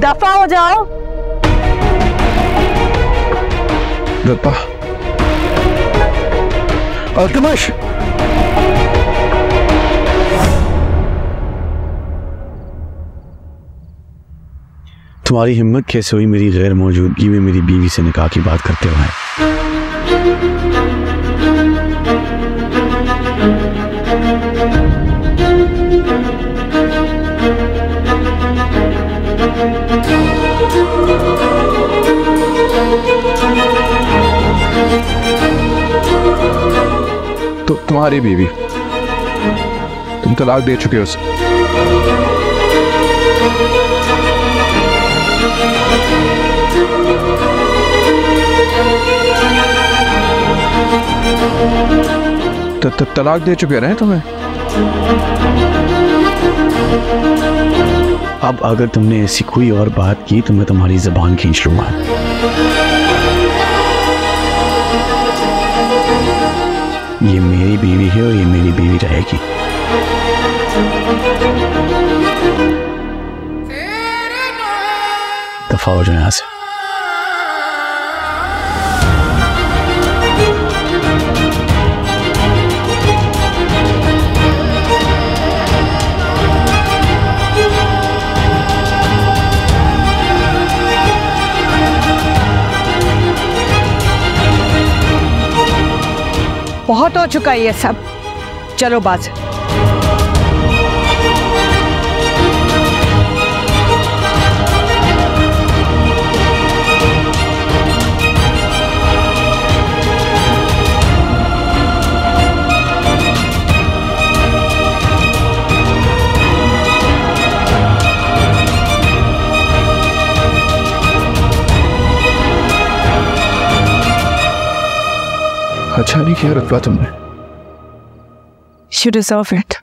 दफ़ा हो जाओ। अल्तमश तुम्हारी हिम्मत कैसे हुई मेरी गैर मौजूदगी में मेरी बीवी से निकाह की बात करते हुए? तो तुम्हारी बीवी। तुम तलाक दे चुके हो उसे। त- त- तलाक दे चुके रहे तुम्हें? अब अगर तुमने ऐसी कोई और बात की तो मैं तुम्हारी जबान खींच लूँगा। ये मेरी बीवी है और ये मेरी बीवी रहेगी। दफ़ा हो जाए यहाँ से। बहुत हो चुका है ये सब। चलो बाज। अच्छा नहीं किया रतबा तुमने You deserve it.